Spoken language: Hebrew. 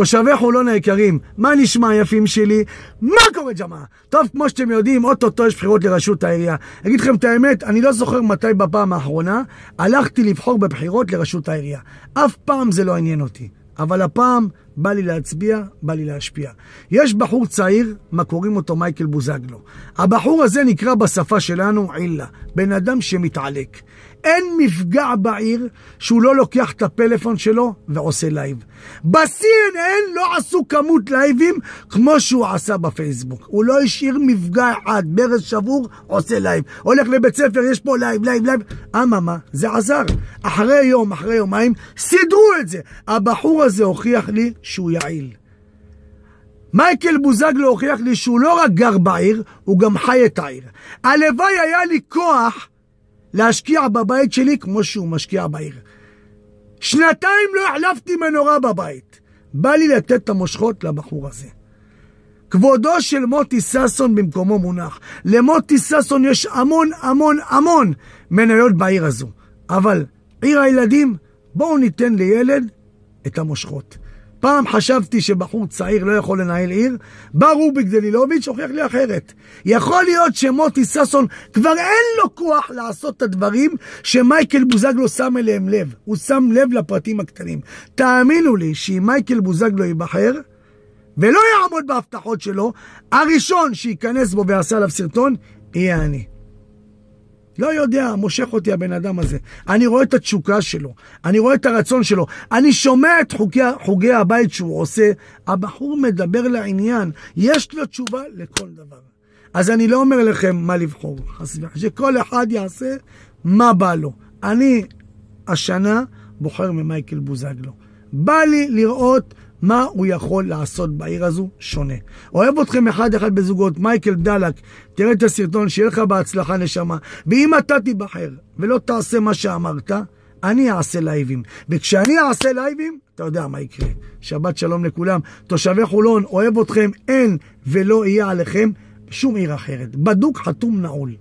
תושבי חולון היקרים, מה נשמע יפים שלי? מה קורה ג'מאעה? טוב, כמו שאתם יודעים, אוטוטו יש בחירות לראשות העירייה. אגיד לכם את האמת, אני לא זוכר מתי בפעם האחרונה הלכתי לבחור בבחירות לראשות העירייה. אף פעם זה לא עניין אותי. אבל הפעם בא לי להצביע, בא לי להשפיע. יש בחור צעיר, מה קוראים אותו מייקל בוזגלו. הבחור הזה נקרא בשפה שלנו עילה, בן אדם שמתעלק. אין מפגע בעיר שהוא לא לוקח את הפלאפון שלו ועושה לייב. ב-CNN לא עשו כמות לייבים כמו שהוא עשה בפייסבוק. הוא לא השאיר מפגע אחד, ברז שבור, עושה לייב. הולך לבית ספר, יש פה לייב, לייב, לייב. אממה, זה עזר. אחרי יום, אחרי יומיים, סידרו את זה. הבחור הזה הוכיח לי שהוא יעיל. מייקל בוזגלו הוכיח לי שהוא לא רק גר בעיר, הוא גם חי את העיר. הלוואי היה לי כוח להשקיע בבית שלי כמו שהוא משקיע בעיר. שנתיים לא החלפתי מנורה בבית. בא לי לתת את המושכות לבחור הזה. כבודו של מוטי ששון במקומו מונח. למוטי ששון יש המון המון המון מניות בעיר הזו. אבל עיר הילדים, בואו ניתן לילד את המושכות. פעם חשבתי שבחור צעיר לא יכול לנהל עיר, בא רוביק דלילוביץ', הוכיח לי אחרת. יכול להיות שמוטי ששון כבר אין לו כוח לעשות את הדברים שמייקל בוזגלו שם אליהם לב. הוא שם לב לפרטים הקטנים. תאמינו לי שאם מייקל בוזגלו ייבחר, ולא יעמוד בהבטחות שלו, הראשון שייכנס בו ויעשה עליו סרטון, יהיה אני. לא יודע, מושך אותי הבן אדם הזה. אני רואה את התשוקה שלו, אני רואה את הרצון שלו, אני שומע את חוגי, חוגי הבית שהוא עושה. הבחור מדבר לעניין, יש לו תשובה לכל דבר. אז אני לא אומר לכם מה לבחור, שכל אחד יעשה מה בא לו. אני השנה בוחר ממייקל בוזגלו. בא לי לראות מה הוא יכול לעשות בעיר הזו שונה. אוהב אתכם אחד אחד בזוגות, מייקל דלק, תראה את הסרטון, שיהיה לך בהצלחה נשמה. ואם אתה תיבחר ולא תעשה מה שאמרת, אני אעשה לייבים. וכשאני אעשה לייבים, אתה יודע מה יקרה. שבת שלום לכולם. תושבי חולון, אוהב אתכם, אין ולא יהיה עליכם שום עיר אחרת. בדוק, חתום, נעול.